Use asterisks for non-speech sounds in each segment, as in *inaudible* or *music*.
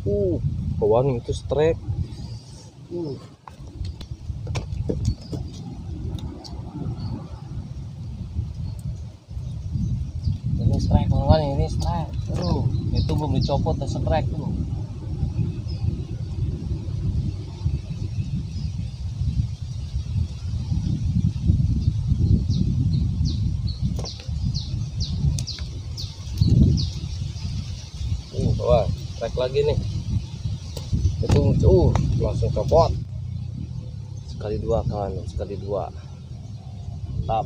Uh, kawan itu strike. Uh. Ini strike kawan, ini strike. Uh, itu belum dicopot dan strike tuh. Uh, wah, strike lagi nih. Itu uh, langsung copot. Sekali dua kawan, sekali dua. Tap.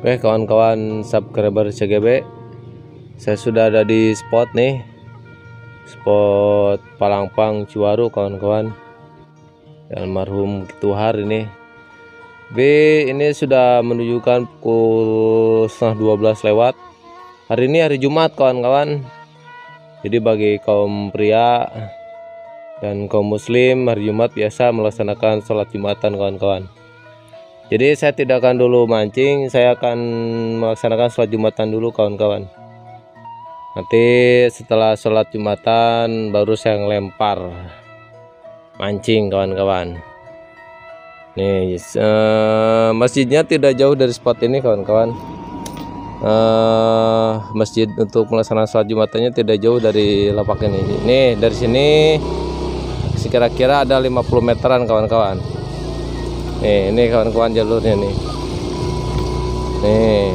Oke kawan-kawan subscriber CGB Saya sudah ada di spot nih Spot Palangpang Ciwaru kawan-kawan Almarhum Kituhar ini B ini sudah menunjukkan pukul setengah 12 lewat Hari ini hari Jumat kawan-kawan Jadi bagi kaum pria dan kaum muslim hari Jumat biasa melaksanakan sholat Jumatan kawan-kawan jadi saya tidak akan dulu mancing, saya akan melaksanakan sholat jumatan dulu kawan-kawan. Nanti setelah sholat jumatan baru saya ngelempar mancing kawan-kawan. Nih eh, masjidnya tidak jauh dari spot ini kawan-kawan. Eh, masjid untuk melaksanakan sholat jumatannya tidak jauh dari lapak ini. Nih dari sini sekira-kira ada 50 meteran kawan-kawan. Nih, ini kawan-kawan jalurnya nih. Nih.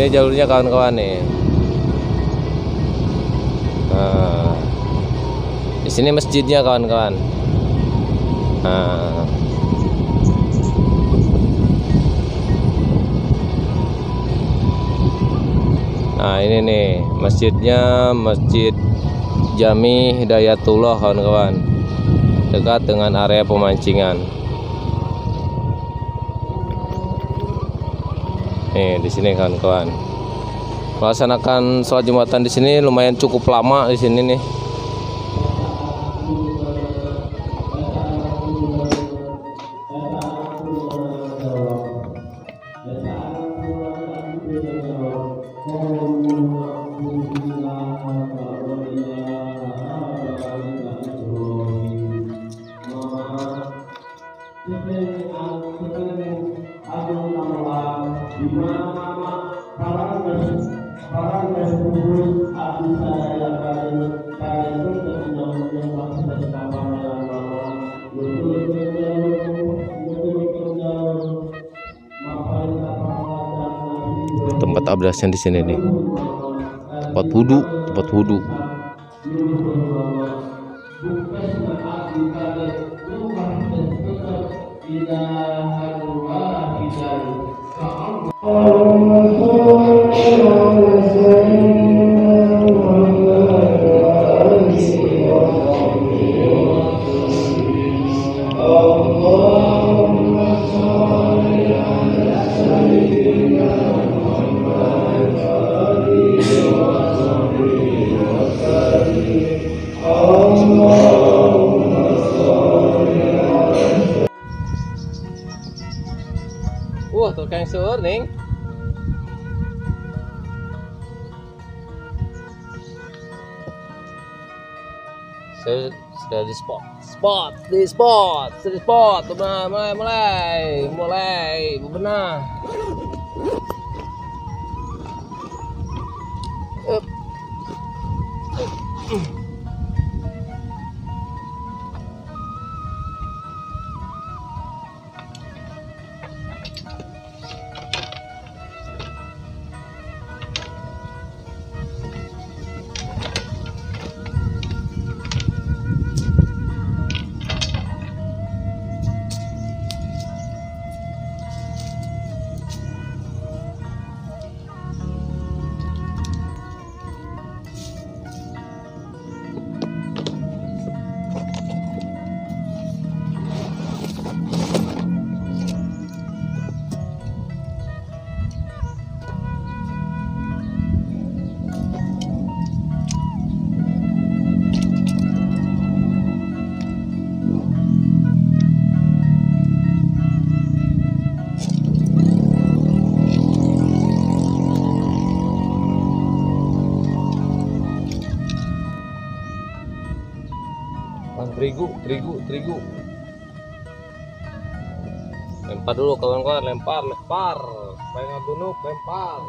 Ini jalurnya kawan-kawan nih. Nah. Di sini masjidnya kawan-kawan. Nah. Nah, ini nih masjidnya Masjid Jami Hidayatullah kawan-kawan dekat dengan area pemancingan. Nih di sini kawan-kawan. Melaksanakan sholat jumatan di sini lumayan cukup lama di sini nih. Thank. 12-nya di sini nih. Tempat wudhu, tempat wudhu. Oh. Saya sudah di spot. Spot, di spot, di spot. Mulai, mulai, mulai, benar. Terigu terigu lempar dulu kawan-kawan lempar lempar. Supaya nggak lempar.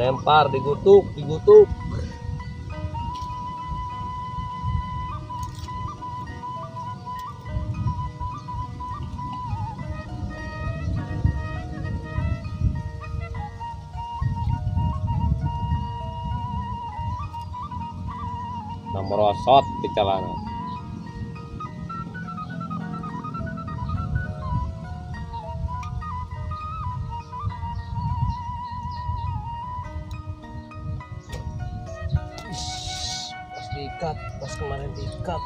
Lempar digutuk digutuk nah merosot di celana. Pas diikat pas kemarin diikat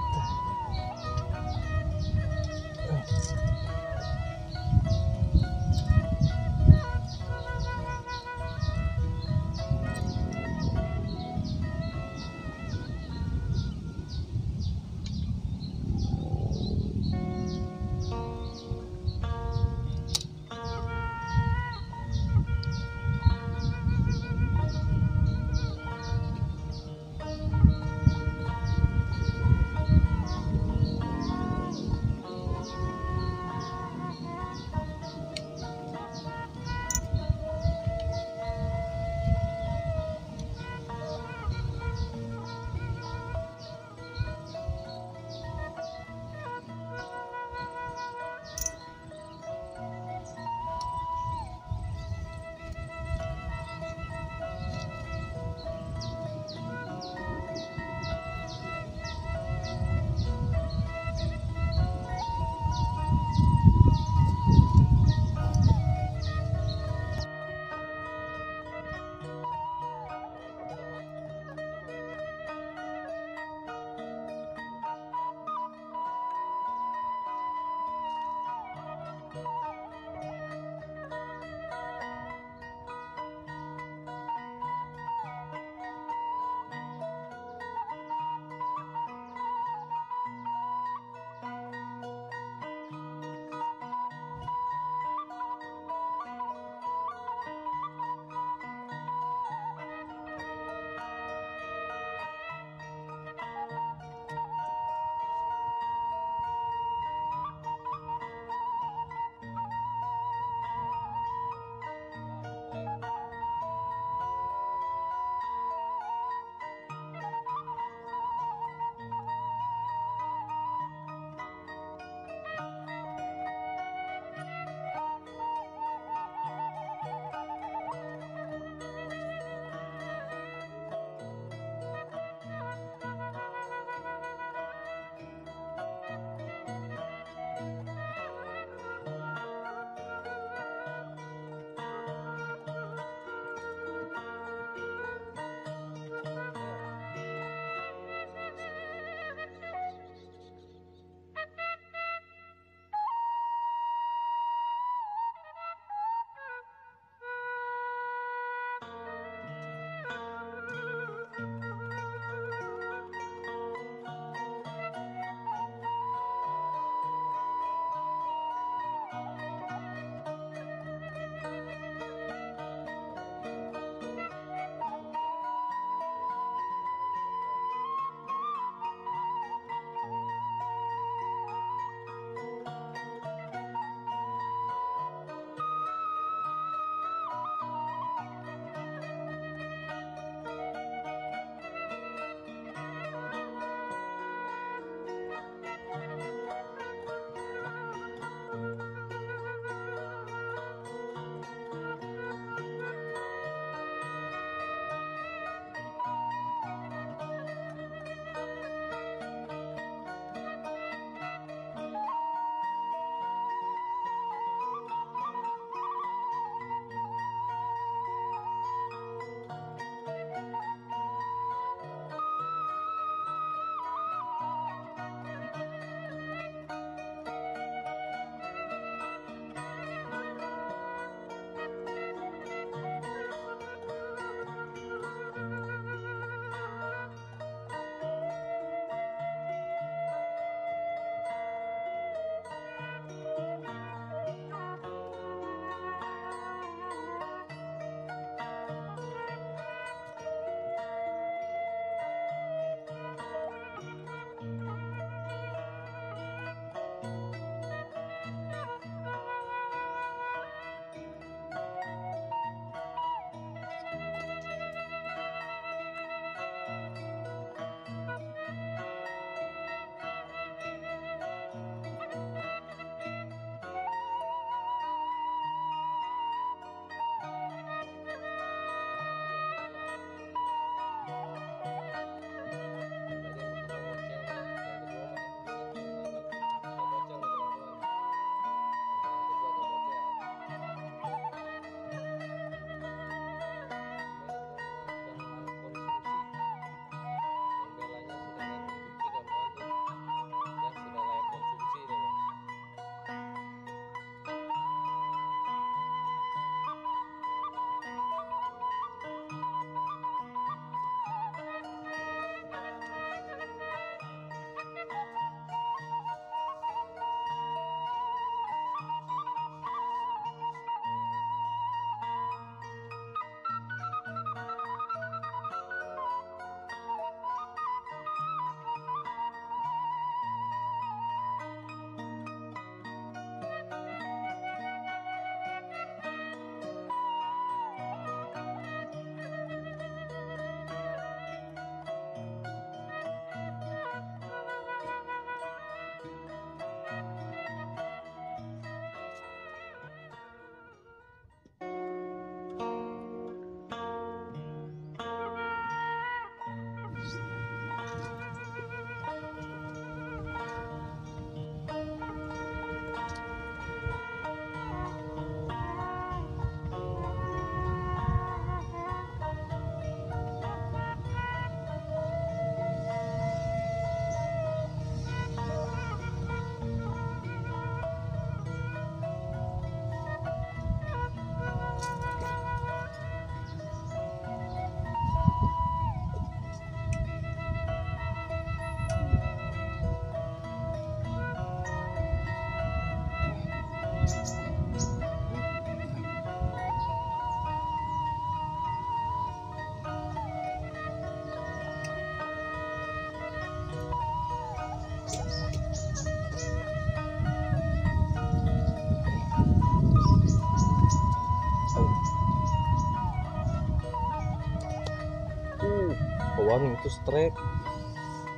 kawan itu strike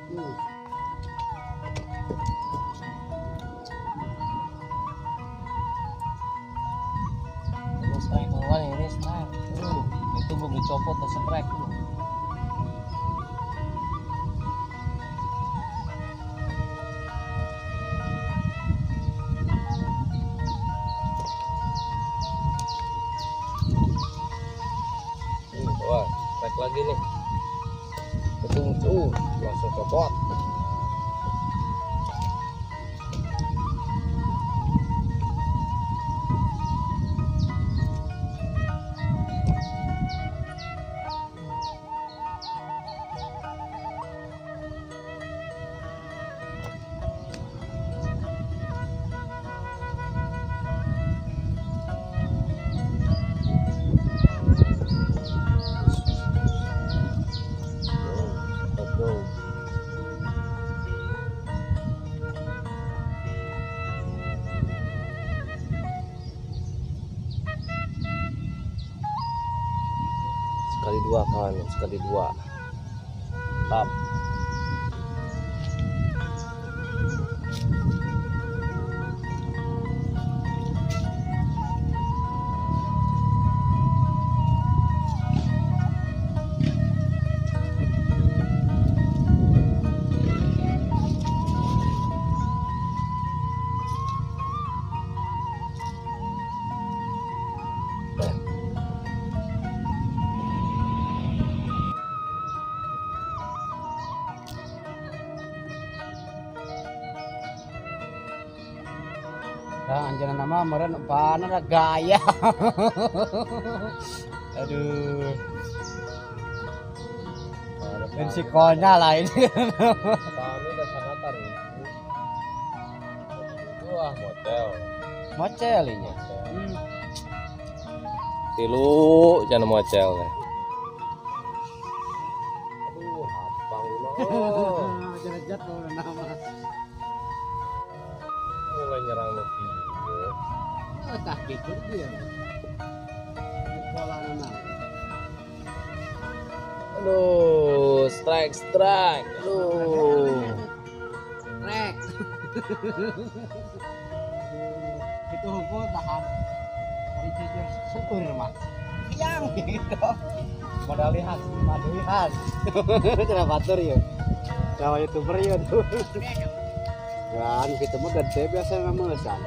Uh. Ini strike kawan ini strike. Uh, itu dan strike tuh. Hmm, wah strike lagi nih langsung copot Go, dua kawan, sekali dua. Tap. Nah, anjana nama meren na gaya. *laughs* Aduh. Bensikolnya lah ini. Kami udah sanatan ya. Wah, motel. Mocel ini. Hmm. Tilu jangan motel nyerang lagi. Oh, tak gitu dia. Pola nama. Aduh, strike strike. Aduh. Rek. *laughs* Itu hukum tahan. Hari jujur syukur mah. Yang gitu. Modal lihat, modal lihat. *laughs* Cara batur yuk. Kawan youtuber yuk *laughs* tuh. Kan kita mah gede biasa ngamesan.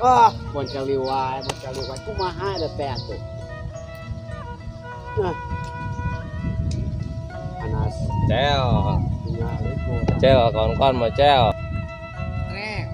Wah, poncel liwai, poncel liwai kumaha ada teh tuh. Nah. Panas. Cel. Itu. Cel, kawan-kawan mau cel. Rek.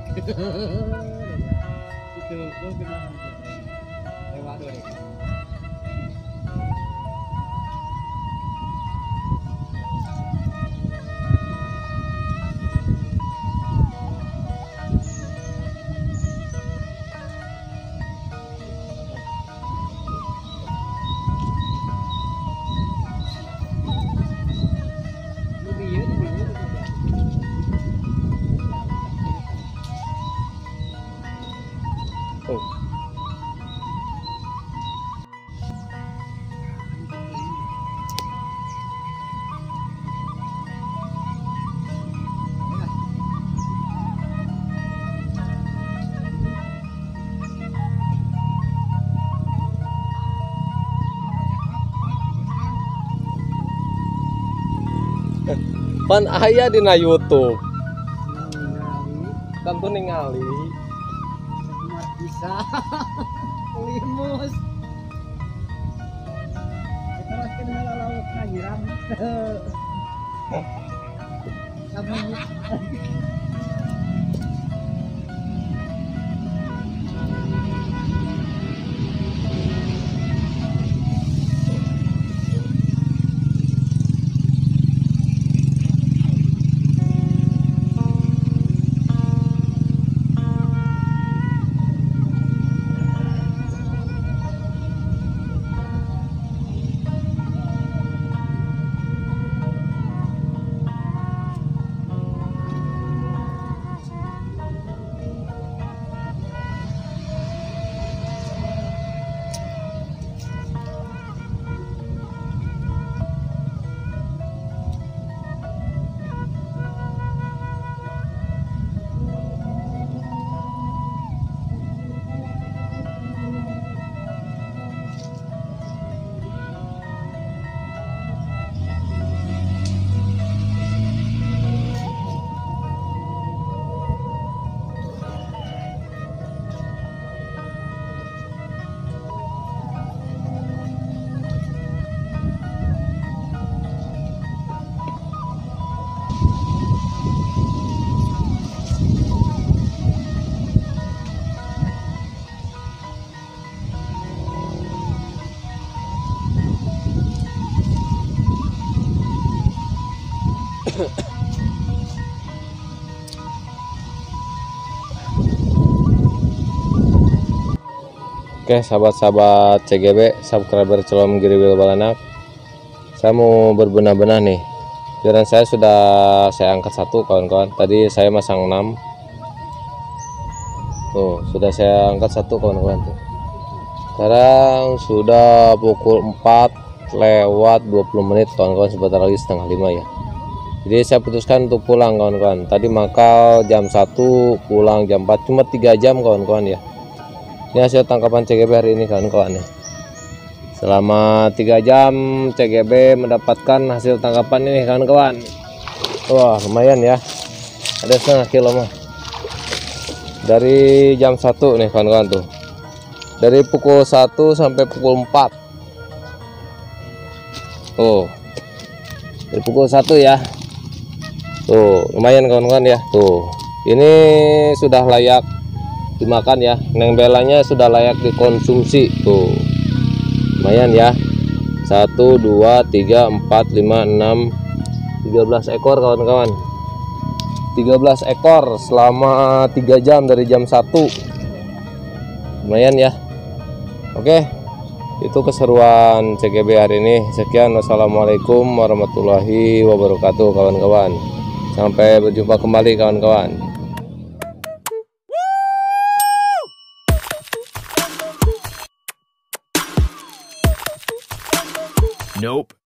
Oh. Pan aya dina YouTube. Tentu ningali. Bisa. *laughs* Limus. Terus hal lauk nyiram kamu Oke sahabat-sahabat CGB subscriber Celom Giriwil Balanak saya mau berbenah-benah nih. Jaran saya sudah saya angkat satu kawan-kawan. Tadi saya masang 6 tuh sudah saya angkat satu kawan-kawan tuh. Sekarang sudah pukul 4 lewat 20 menit kawan-kawan sebentar lagi setengah lima ya. Jadi saya putuskan untuk pulang kawan-kawan. Tadi makal jam 1 pulang jam 4 cuma tiga jam kawan-kawan ya ini hasil tangkapan CGB hari ini kawan-kawan ya. Selama tiga jam CGB mendapatkan hasil tangkapan ini kawan-kawan. Wah lumayan ya. Ada setengah kilo mah. Dari jam 1 nih kawan-kawan tuh. Dari pukul 1 sampai pukul 4 tuh. Dari pukul 1 ya. Tuh lumayan kawan-kawan ya. Tuh. Ini sudah layak dimakan ya. Neng belanya sudah layak dikonsumsi tuh. Lumayan ya. 1 2 3 4 5 6 13 ekor kawan-kawan. 13 ekor selama 3 jam dari jam 1 lumayan ya. Oke itu keseruan CGB hari ini. Sekian wassalamualaikum warahmatullahi wabarakatuh kawan-kawan. Sampai berjumpa kembali kawan-kawan